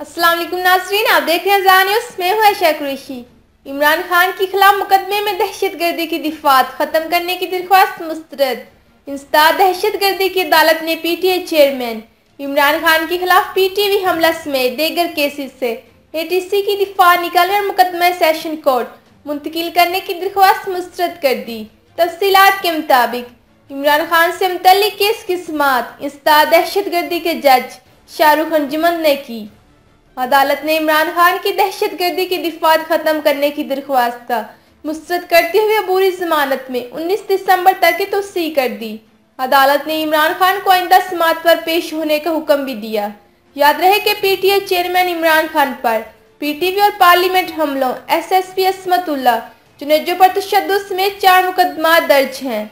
वालेकुम नाजरीन आप देख रहे हैं जान न्यूज़ मैं हूँ ऐशा कुरैशी। इमरान खान के खिलाफ मुकदमे में दहशत गर्दी की दिफात, ख़त्म करने की दरख्वास्त मुस्तरद। इंसदा दहशत गर्दी की अदालत ने P T A chairman Imran Khan के खिलाफ पी टी वी हमला समेत देगर केसेस से। ए टी सी की दिफा निकालकर मुकदमा सेशन कोर्ट मुंतकिल करने की दरख्वास्त मुस्तरद कर दी। तफसीलात के मुताबिक, इमरान खान से मुतल केस की समात इंसदा दहशत गर्दी के जज शाहरुख अंजुमन ने की। अदालत ने इमरान खान की दहशत गर्दी की दिफात ख़त्म करने की दरख्वास्त मुस्तरद करते हुए अबूरी जमानत में 19 दिसंबर तक की तोसी कर दी। अदालत ने इमरान खान को आइंदा समात पर पेश होने का हुक्म भी दिया। याद रहे कि पीटीए चेयरमैन इमरान खान पर पीटीवी और पार्लियामेंट हमलों S S P Asmatullah Junejo पर तशद समेत चार मुकदमा दर्ज हैं।